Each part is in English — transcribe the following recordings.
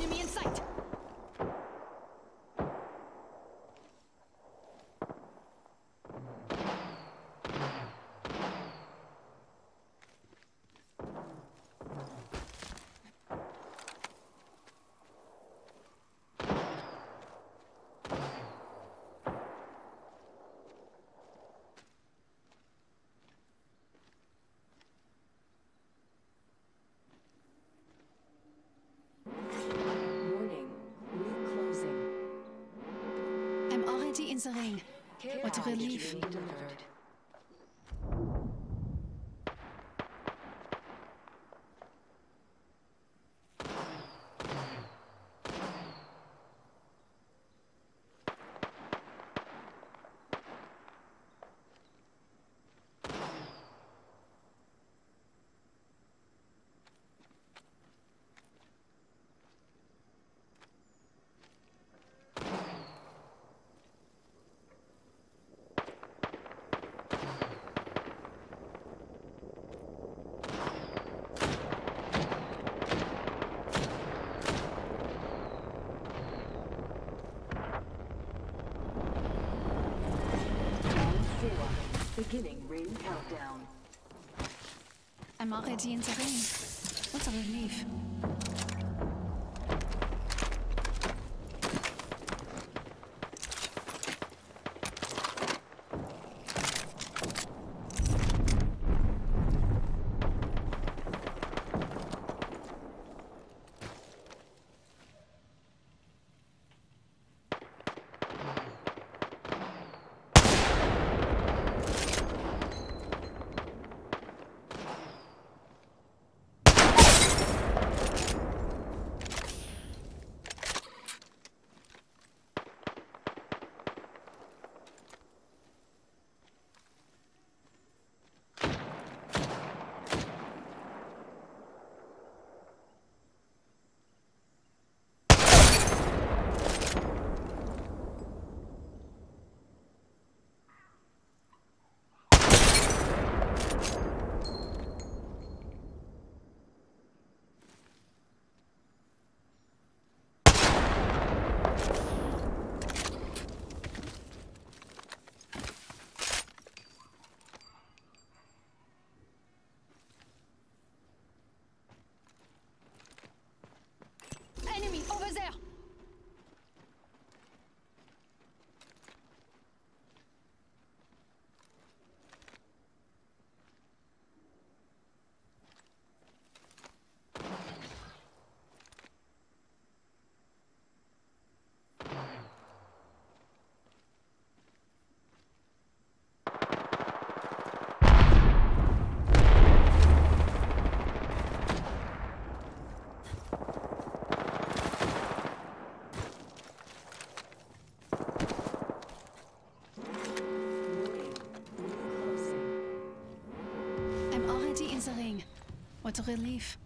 Enemy in sight. I'm already in the ring. What a relief. being delivered. Round four. Beginning ring countdown. I'm already in the ring. What a relief. Already in the ring. What a relief.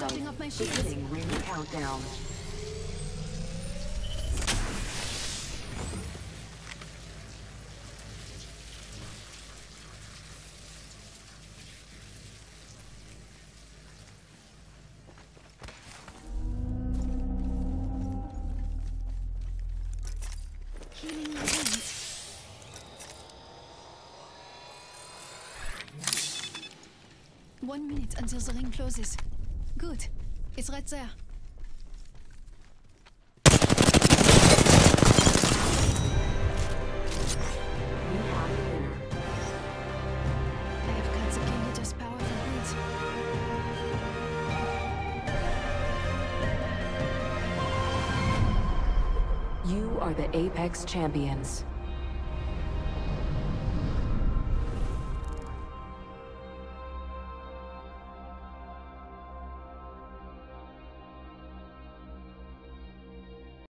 Round Just five. topping up my shields. Beginning ring countdown. Healing my wounds. One minute until the ring closes. Good. It's right there. You are the Apex Champions.